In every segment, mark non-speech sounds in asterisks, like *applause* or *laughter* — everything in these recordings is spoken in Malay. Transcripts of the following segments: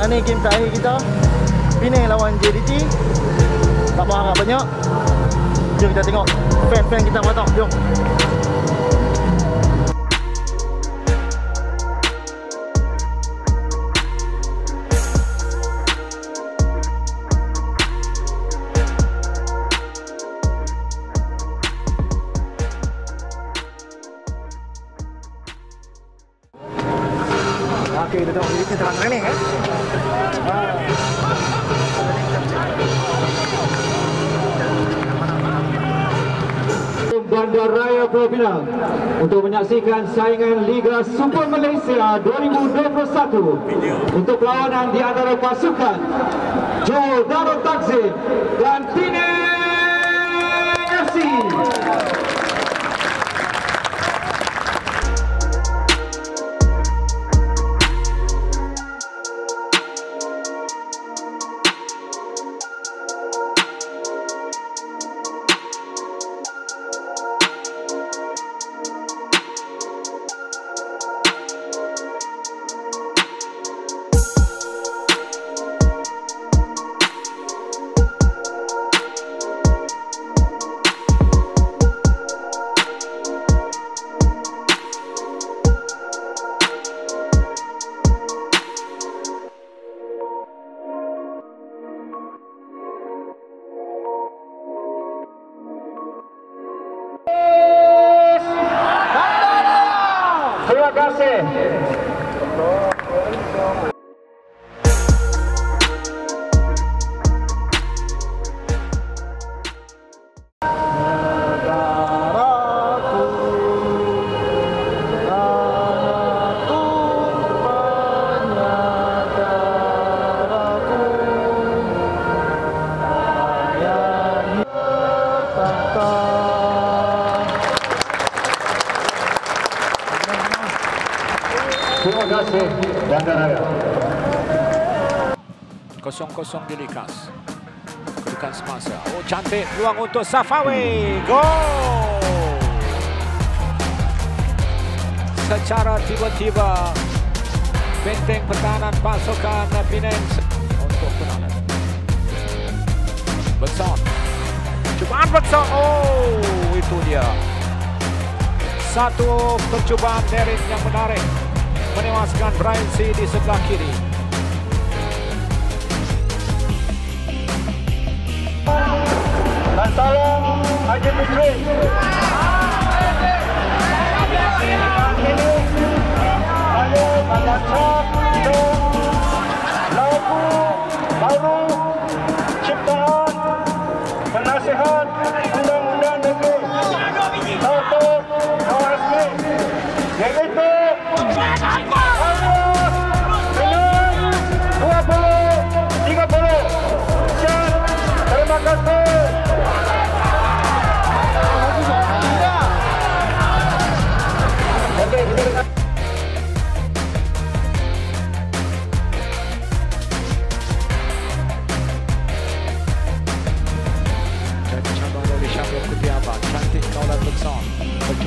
Sekarang ni game terakhir kita. Penang lawan JDT Tak mau harap banyak. Jom kita tengok fan-fan kita patah. Jom. Okey, kita tengok JDT terang ni kan Bandaraya Pulau Pinang untuk menyaksikan saingan Liga Super Malaysia 2021 untuk perlawanan di antara pasukan Joel Darul Takzim dan Penang FC. আছে kasih Bandaraya. Kosong-kosong di Likas. Kedudukan semasa. Oh cantik peluang untuk Safawi. Gol! Secara tiba-tiba benteng pertahanan pasukan Penang untuk penangan. Bekson. Cubaan Bekson. Oh, itu dia. Satu percubaan Derin yang menarik menewaskan Brian C di sebelah kiri. Dan salam Haji Putri. Saya mengacap lagu iaitu Ayah dengan 20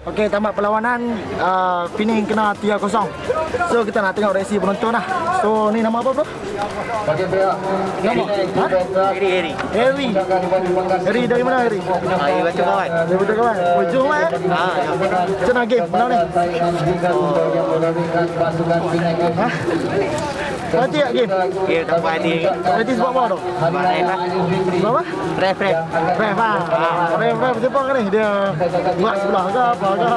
Okey, tamat perlawanan uh, Penang kena 3-0 So kita nak tengok reaksi penonton lah So ni nama apa bro? Bagi pihak Nama? Ha? Eri, Eri. Harry Harry dari mana Harry? Ah, Eri baca kawan. Dari betul kawan Hujung lah eh Ah, ya. Macam mana game menang ni? Ha? Berarti tak game? Okey, tak apa hati. Berarti sebab apa tu? Sebab ref lah. Sebab apa? Ref, ref. Ref lah Ref, ref Jepang kan ni Dia buat sebelah ke apa ke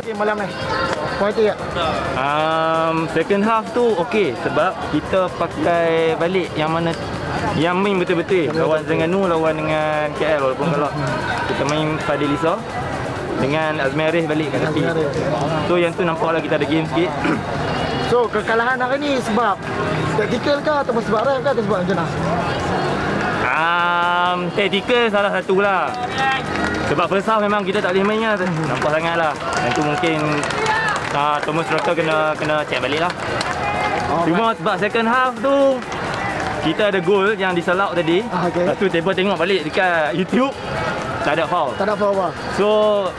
Game *laughs* malam ni Kualiti tak? Um, second half tu okey sebab kita pakai balik yang mana yang main betul-betul lawan Terengganu lawan dengan KL walaupun kalau kita main pada Lisa dengan Azmerih balik kat tepi. So yang tu nampaklah kita ada game sikit. *coughs* So kekalahan hari ni sebab Tactical ke ataupun sebab ref ke atau sebab macam mana? Um, tactical salah satu lah. Sebab first half memang kita tak boleh main lah. Nampak sangat lah. Yang tu mungkin uh, Thomas Rocker kena kena check balik lah. Oh, Cuma sebab second half tu kita ada gol yang disalak tadi. Ah, okey. Lepas tu tiba tengok balik dekat YouTube tak ada foul. Tak ada apa-apa. So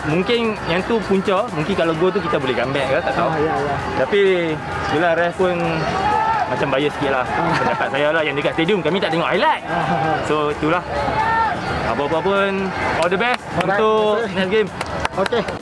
mungkin yang tu punca, mungkin kalau gol tu kita boleh comeback ke tak tahu. Ah, ya, ya. Tapi yelah ref pun macam bias sikit lah Pendapat saya lah yang dekat stadium kami tak tengok highlight Ah, So itulah Apa-apa pun all the best Alright, untuk next game Okey.